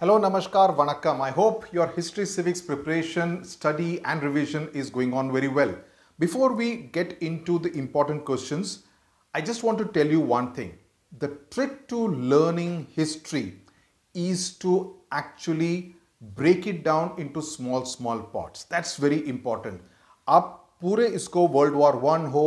Hello, Namaskar, Vanakkam. I hope your history civics preparation, study, and revision is going on very well. Before we get into the important questions, I just want to tell you one thing. The trick to learning history is to actually break it down into small, small parts. That's very important. आप पूरे इसको world war one हो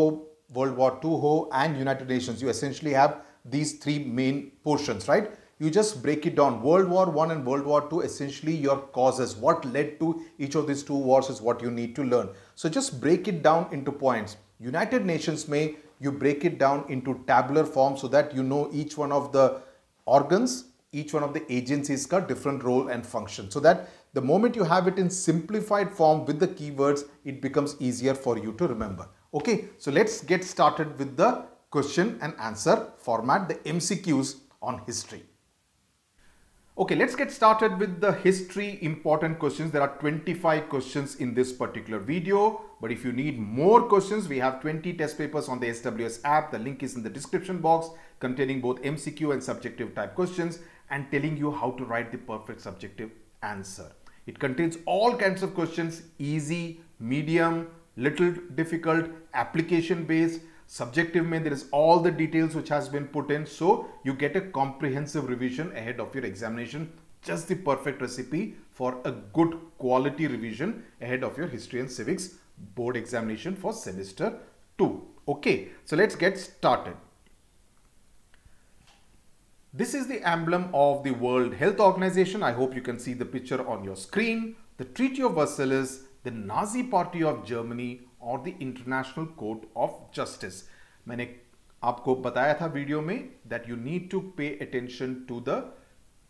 world war two हो and United Nations you essentially have these three main portions, right? You just break it down. World War One and World War Two, essentially your causes. What led to each of these two wars is what you need to learn. So just break it down into points. United Nations may you break it down into tabular form so that you know each one of the organs, each one of the agencies got different role and function. So that the moment you have it in simplified form with the keywords, it becomes easier for you to remember. Okay, so let's get started with the question and answer format, the MCQs on history. Okay, let's get started with the history important questions. There are 25 questions in this particular video. But if you need more questions, we have 20 test papers on the SWS app. The link is in the description box containing both MCQ and subjective type questions and telling you how to write the perfect subjective answer. It contains all kinds of questions, easy, medium, little difficult, application based, subjective mein there is all the details which has been put in so you get a comprehensive revision ahead of your examination just the perfect recipe for a good quality revision ahead of your history and civics board examination for semester 2 okay so let's get started this is the emblem of the World Health Organization. I hope you can see the picture on your screen. The Treaty of Versailles, the Nazi Party of Germany और the international court of justice मैंने आपको बताया था video में that you need to pay attention to the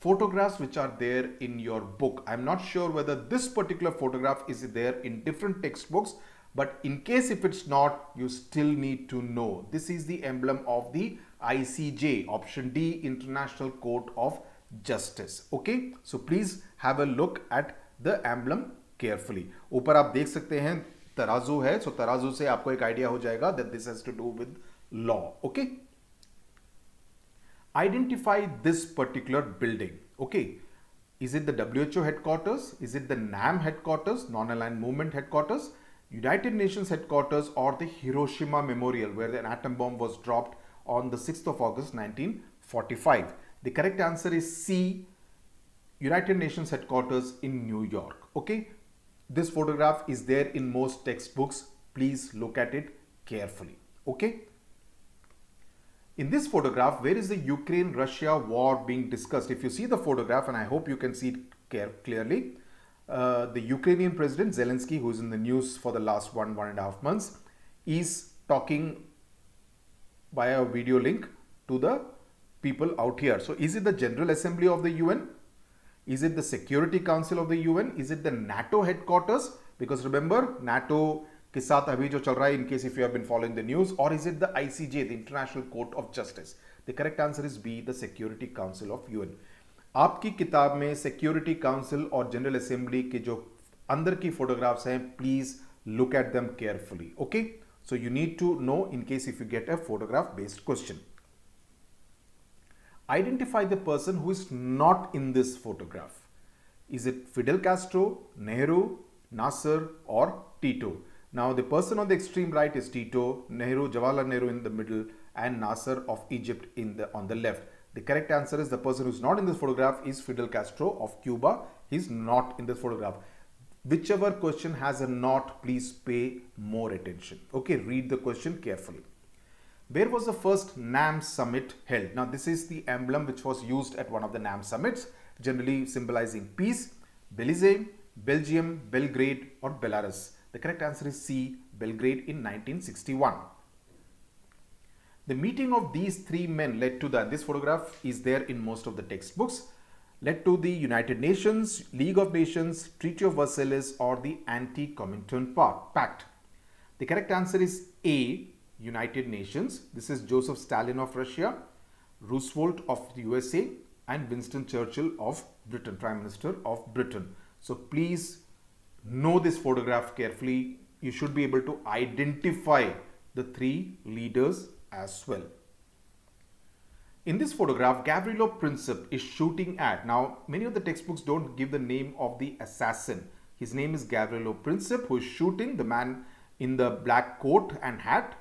photographs which are there in your book I am not sure whether this particular photograph is there in different text books but in case if it's not you still need to know this is the emblem of the ICJ option D international court of justice okay so please have a look at the emblem carefully ऊपर आप देख सकते हैं तराजू है सो तराजू से आपको एक आइडिया हो जाएगा that this has to do with law okay identify this particular building okay is it the W H O headquarters is it the NAM headquarters Non Aligned Movement headquarters United Nations headquarters और the Hiroshima memorial where an atom bomb was dropped on the six of August nineteen forty five the correct answer is C United Nations headquarters in New York okay this photograph is there in most textbooks. Please look at it carefully. Okay. In this photograph, where is the Ukraine-Russia war being discussed? If you see the photograph, and I hope you can see it clearly, uh, the Ukrainian President Zelensky, who is in the news for the last one, one and a half months, is talking via a video link to the people out here. So is it the General Assembly of the UN? Is it the Security Council of the UN? Is it the NATO headquarters? Because remember, NATO के साथ अभी जो चल रहा है in case if you have been following the news or is it the ICJ, the International Court of Justice? The correct answer is B, the Security Council of UN. आपकी किताब में सिक्योरिटी काउंसिल और general assembly के जो अंदर की photographs हैं please look at them carefully okay so you need to no in case if you get a photograph based question Identify the person who is not in this photograph. Is it Fidel Castro, Nehru, Nasser or Tito? Now the person on the extreme right is Tito, Nehru, Jawaharlal Nehru in the middle and Nasser of Egypt in the on the left. The correct answer is the person who is not in this photograph is Fidel Castro of Cuba. He is not in this photograph. Whichever question has a not, please pay more attention. Okay, read the question carefully. Where was the first NAM summit held? Now this is the emblem which was used at one of the NAM summits, generally symbolizing peace. Belize, Belgium, Belgrade or Belarus. The correct answer is C, Belgrade in 1961. The meeting of these three men led to the, this photograph is there in most of the textbooks, led to the United Nations, League of Nations, Treaty of Versailles or the Anti-Comintern Pact. The correct answer is A, United Nations. This is Joseph Stalin of Russia, Roosevelt of the USA and Winston Churchill of Britain, Prime Minister of Britain. So please know this photograph carefully. You should be able to identify the three leaders as well. In this photograph, Gavrilo Princip is shooting at, now many of the textbooks don't give the name of the assassin. His name is Gavrilo Princip who is shooting the man in the black coat and hat.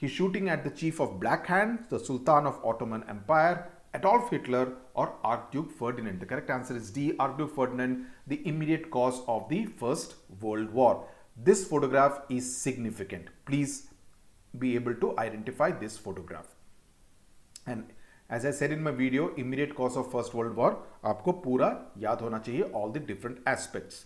He's shooting at the chief of Black Hand, the Sultan of Ottoman Empire, Adolf Hitler or Archduke Ferdinand. The correct answer is D, Archduke Ferdinand, the immediate cause of the First World War. This photograph is significant. Please be able to identify this photograph. And as I said in my video, immediate cause of First World War, आपको पूरा याद होना चाहिए all the different aspects.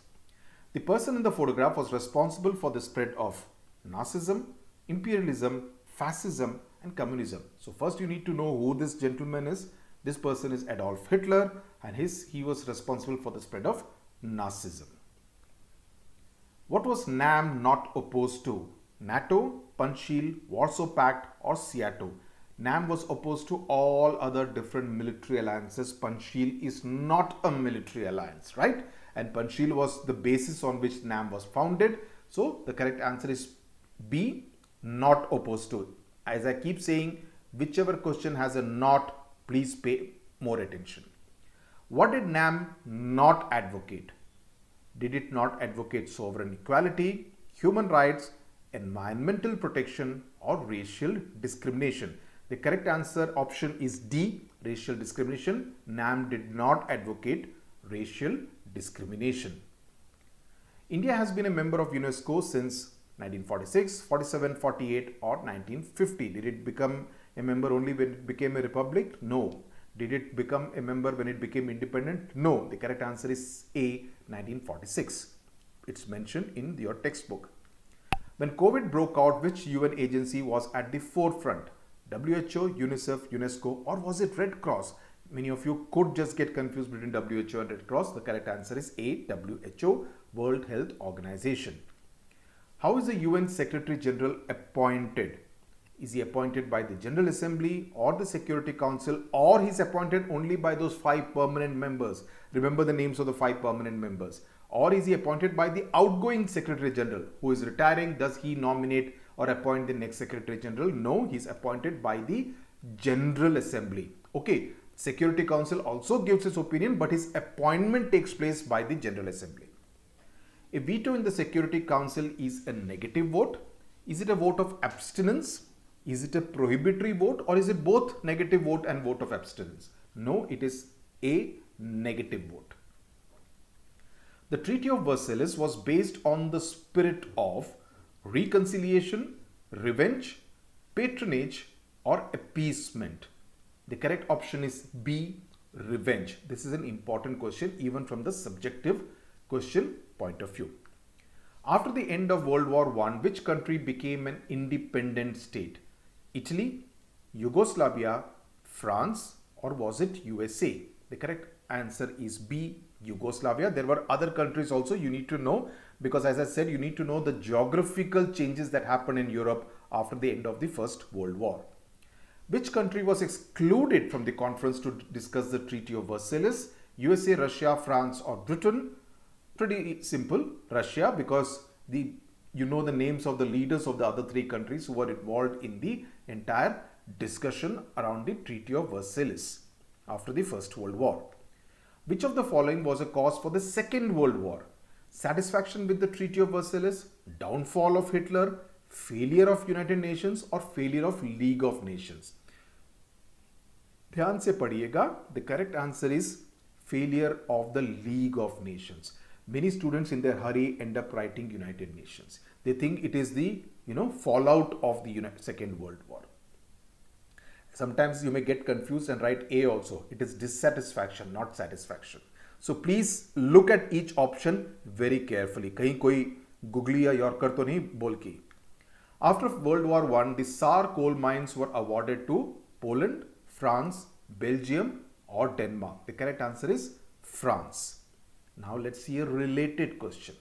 The person in the photograph was responsible for the spread of Nazism, imperialism, fascism and communism. So first you need to know who this gentleman is. This person is Adolf Hitler and his he was responsible for the spread of Nazism. What was NAM not opposed to? NATO, Panchsheel, Warsaw Pact or SEATO? NAM was opposed to all other different military alliances. Panchsheel is not a military alliance, right? And Panchsheel was the basis on which NAM was founded. So the correct answer is B, not opposed to. As I keep saying, whichever question has a not, please pay more attention. What did NAM not advocate? Did it not advocate sovereign equality, human rights, environmental protection or racial discrimination? The correct answer option is D, racial discrimination. NAM did not advocate racial discrimination. India has been a member of UNESCO since 1946, 47, 48 or 1950. Did it become a member only when it became a republic? No. Did it become a member when it became independent? No. The correct answer is A, 1946. It's mentioned in your textbook. When COVID broke out, which UN agency was at the forefront? WHO, UNICEF, UNESCO or was it Red Cross? Many of you could just get confused between WHO and Red Cross. The correct answer is A, WHO, World Health Organization. How is the UN Secretary General appointed? Is he appointed by the General Assembly or the Security Council or he's appointed only by those five permanent members? Remember the names of the five permanent members. Or is he appointed by the outgoing Secretary General who is retiring? Does he nominate or appoint the next Secretary General. No, he's appointed by the General Assembly. Okay, Security Council also gives his opinion, but his appointment takes place by the General Assembly. A veto in the Security Council is a negative vote. Is it a vote of abstinence? Is it a prohibitory vote or is it both negative vote and vote of abstinence? No, it is a negative vote. The Treaty of Versailles was based on the spirit of reconciliation, revenge, patronage or appeasement? The correct option is B, revenge. This is an important question even from the subjective question point of view. After the end of World War I, which country became an independent state? Italy, Yugoslavia, France or was it USA? The correct answer is B, Yugoslavia. There were other countries also you need to know because as I said you need to know the geographical changes that happened in Europe after the end of the First World War. Which country was excluded from the conference to discuss the Treaty of Versailles? USA, Russia, France or Britain? Pretty simple, Russia because the you know the names of the leaders of the other three countries who were involved in the entire discussion around the Treaty of Versailles after the First World War. Which of the following was a cause for the Second World War? Satisfaction with the Treaty of Versailles, downfall of Hitler, failure of United Nations or failure of League of Nations? ध्यान से पढ़िएगा the correct answer is failure of the League of Nations. Many students in their hurry end up writing United Nations. They think it is the you know fallout of the Second World War. Sometimes you may get confused and write A also. It is dissatisfaction, not satisfaction. So please look at each option very carefully. कहीं कोई googly या yorker तो नहीं बोल की. After World War I, the Saar coal mines were awarded to Poland, France, Belgium or Denmark. The correct answer is France. Now let's see a related question.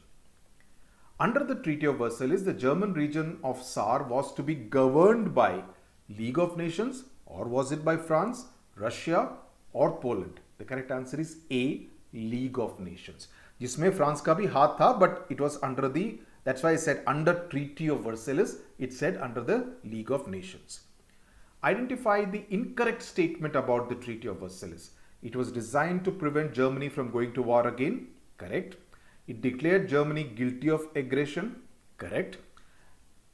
Under the Treaty of Versailles, the German region of Saar was to be governed by League of Nations, or was it by France, Russia or Poland? The correct answer is A, League of Nations. जिसमें France का भी हाथ था but it was under the that's why I said under Treaty of Versailles it said under the League of Nations. identify the incorrect statement about the Treaty of Versailles. It was designed to prevent Germany from going to war again. Correct. It declared Germany guilty of aggression. Correct.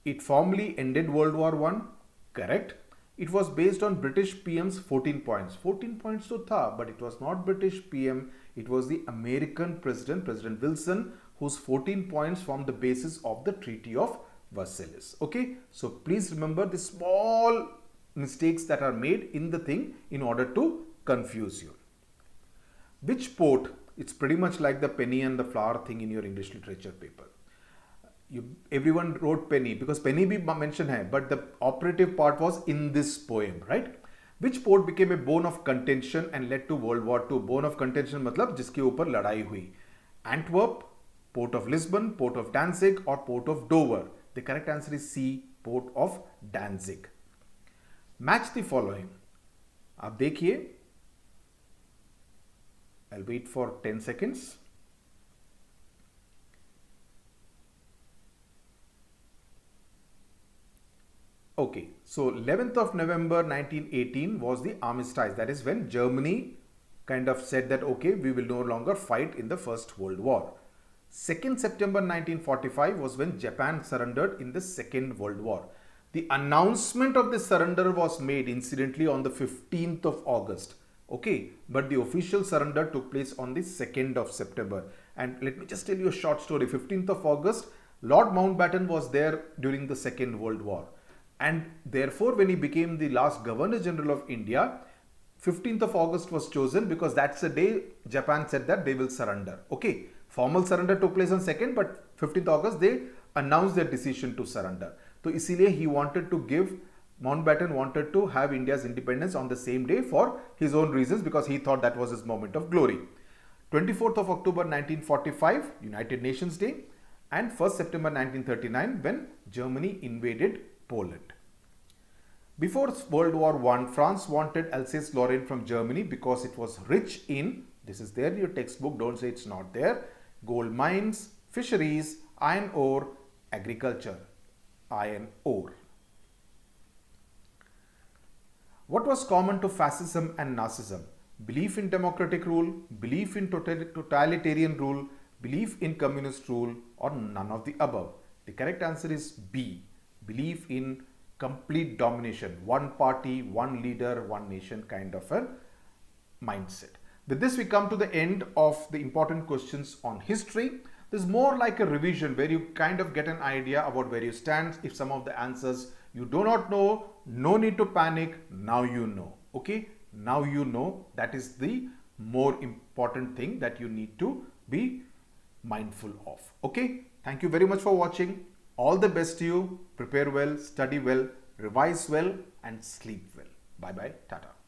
It formally ended World War One. Correct. It was based on British PM's 14 points. 14 points to tha, but it was not British PM. It was the American President, President Wilson, whose 14 points formed the basis of the Treaty of Versailles. Okay. So please remember the small mistakes that are made in the thing in order to confuse you. Which port? It's pretty much like the penny and the flower thing in your English literature paper. You, everyone wrote penny because penny be mentioned hai, but the operative part was in this poem, right? Which port became a bone of contention and led to World War II? Bone of contention मतलब जिसके ऊपर लड़ाई हुई Antwerp, Port of Lisbon, Port of Danzig or Port of Dover. The correct answer is C, Port of Danzig. Match the following. आप देखिए I'll wait for 10 seconds. Okay, so 11th of November 1918 was the armistice. That is when Germany kind of said that okay, we will no longer fight in the First World War. 2nd September 1945 was when Japan surrendered in the Second World War. The announcement of the surrender was made incidentally on the 15th of August okay but the official surrender took place on the 2nd of September and let me just tell you a short story 15th of August Lord Mountbatten was there during the Second World War and therefore when he became the last Governor General of India 15th of August was chosen because that's the day Japan said that they will surrender okay formal surrender took place on 2nd but 15th August they announced their decision to surrender so इसीलिए he wanted to give Mountbatten wanted to have India's independence on the same day for his own reasons because he thought that was his moment of glory. 24th of October 1945, United Nations Day and 1st September 1939 when Germany invaded Poland. Before World War I, France wanted Alsace-Lorraine from Germany because it was rich in, this is there in your textbook, don't say it's not there, gold mines, fisheries, iron ore, agriculture, iron ore. What was common to fascism and Nazism? Belief in democratic rule, belief in totalitarian rule, belief in communist rule or none of the above. The correct answer is B. Belief in complete domination, one party, one leader, one nation kind of a mindset. With this we come to the end of the important questions on history. This is more like a revision where you kind of get an idea about where you stand if some of the answers you do not know no need to panic. Now you know. Okay? Now you know that is the more important thing that you need to be mindful of. Okay? Thank you very much for watching. All the best to you. Prepare well study well revise well and sleep well. Bye bye tata